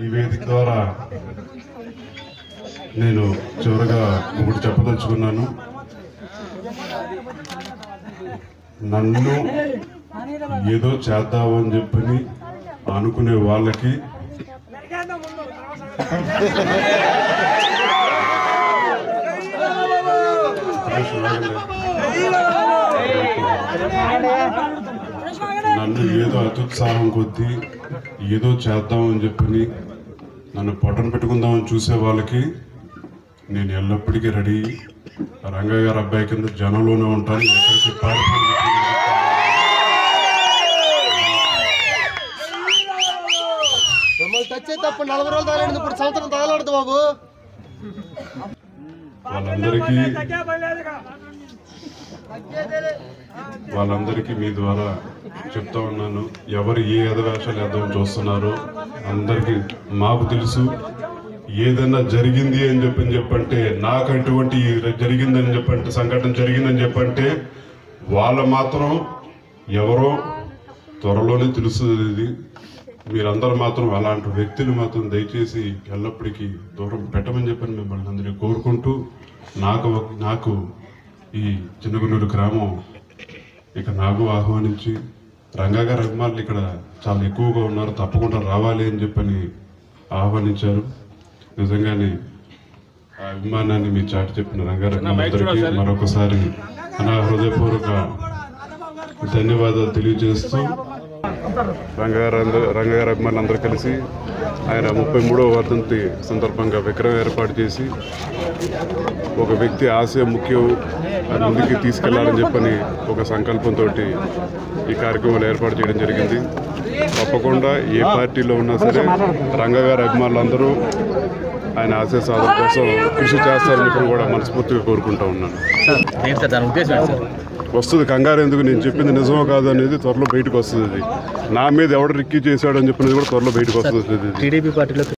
ఈ వేదిక ద్వారా నేను చివరగా ఇప్పుడు చెప్పదలుచుకున్నాను. నన్ను ఏదో చేద్దామని చెప్పని అనుకునే వాళ్ళకి నన్ను ఏదో అత్యుత్సాహం కొద్దీ ఏదో చేద్దామని చెప్పని నన్ను పొట్టన పెట్టుకుందామని చూసే వాళ్ళకి నేను ఎల్లప్పటికీ రెడీ. రంగయ్య గారి అబ్బాయి కింద జనంలోనే ఉంటాను. ఎక్కడికి తప్ప నలభై రోజులు ఇప్పుడు సంవత్సరం తగలడదు బాబు. వాళ్ళందరికీ వాళ్ళందరికీ మీ ద్వారా చెప్తా ఉన్నాను. ఎవరు ఏ ఎదవేషాలు వేద్దామని చూస్తున్నారో అందరికీ మాకు తెలుసు. ఏదైనా జరిగింది అని చెప్పని చెప్పంటే నాకు అటువంటి జరిగిందని చెప్పంటే సంఘటన జరిగిందని చెప్పంటే వాళ్ళ మాత్రం ఎవరో త్వరలోనే తెలుస్తుంది ఇది. మీరందరూ మాత్రం అలాంటి వ్యక్తిని మాత్రం దయచేసి ఎల్లప్పటికీ దూరం పెట్టమని చెప్పని మిమ్మల్ని అందరినీ కోరుకుంటూ నాకు నాకు ఈ చిన్నగున్నూరు గ్రామం ఇక నాకు ఆహ్వానించి రంగా గారి అభిమానులు ఇక్కడ చాలా ఎక్కువగా ఉన్నారు. తప్పకుండా రావాలి అని చెప్పని ఆహ్వానించారు. నిజంగానే ఆ అభిమానాన్ని మీ చాటి చెప్పిన రంగారావు అభిమానులందరికీ మరొకసారి నా హృదయపూర్వక ధన్యవాదాలు తెలియజేస్తూ రంగారావు రంగారావు అభిమానులందరూ కలిసి ఆయన ముప్పై మూడవ వర్ధంతి సందర్భంగా విగ్రహం ఏర్పాటు చేసి ఒక వ్యక్తి ఆశయం ముఖ్యం అది ముందుకి తీసుకెళ్ళాలని చెప్పని ఒక సంకల్పంతో ఈ కార్యక్రమాలు ఏర్పాటు చేయడం జరిగింది. తప్పకుండా ఏ పార్టీలో ఉన్నా సరే రంగగారి అభిమానులందరూ ఆయన ఆశయ సాధన కోసం కృషి చేస్తారని కూడా మనస్ఫూర్తిగా కోరుకుంటా ఉన్నాను. వస్తుంది. కంగారు ఎందుకు? నేను చెప్పింది నిజమో కాదు అనేది త్వరలో బయటకు వస్తుంది. నా మీద ఎవడు రిక్కీ చేశాడని చెప్పినది కూడా త్వరలో బయటకు వస్తుంది. టీడీపీ పార్టీలో